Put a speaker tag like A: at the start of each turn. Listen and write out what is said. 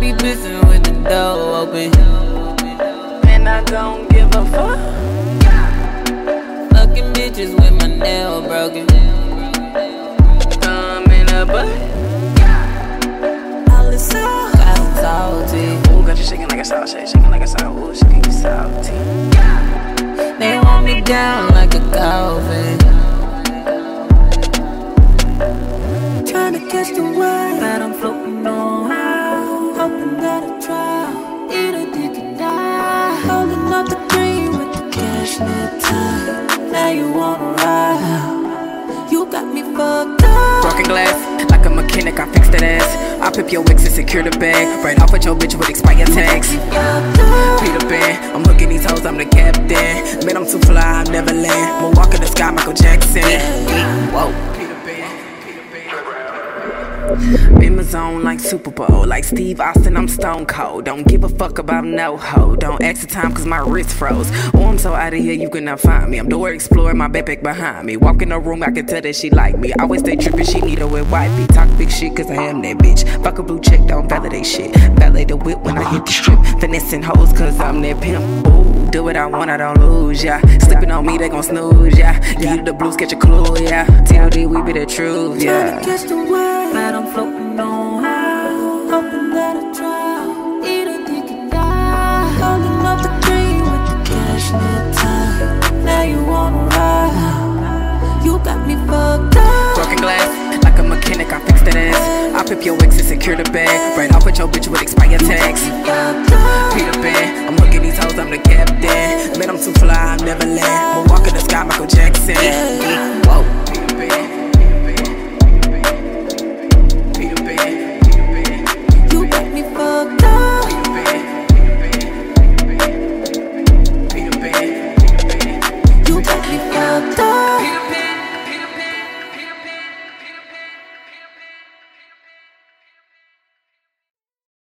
A: be pissing with the door open.
B: Man, I don't give a fuck.
A: Fucking bitches with my nail broken.
B: Thumb in a butt.
A: All this all I'm salty.
B: Ooh, got you shaking like a sausage, shaking like a sausage. Ooh, shaking you salty.
A: They want me down like a coffin. Trying to catch the wave that I'm floating on. Hoping that I try. Eat a dick and die. Holding up the dream with the time. Now you wanna ride. You got me fucked up.
B: Broken glass, like a mechanic, I fix that ass. I pip your wicks and secure the bag. Right off with your bitch with expired tags. Peter Pan, I'm hooking these hoes, I'm the captain. Man, I'm too fly, I'm never land. More walk in the sky, Michael Jackson. Whoa. Peter Pan, Peter Pan. In my zone like Super Bowl, like Steve Austin, I'm stone cold. Don't give a fuck about no hoe. Don't ask the time cause my wrist froze. Oh, I'm so out of here, you cannot find me. I'm Dora exploring, my backpack behind me. Walk in the room, I can tell that she like me. I Always stay trippin', she need her with wifey. Talk big shit cause I am that bitch. Fuck a blue check, don't validate shit. Valet the whip when I hit the strip. Finessing hoes cause I'm that pimp. Ooh, do what I want, I don't lose, yeah. Sleeping on me, they gon' snooze, yeah. Give you the blues, catch a clue, yeah. T.O.D, we be the truth,
A: Trying
B: yeah.
A: to catch the wave that I'm I
B: pip your wicks and secure the bag. Right off with your bitch with expired tags. Peter Pan, I'm hooking these hoes, I'm the captain. Man, I'm too fly, I'm never land.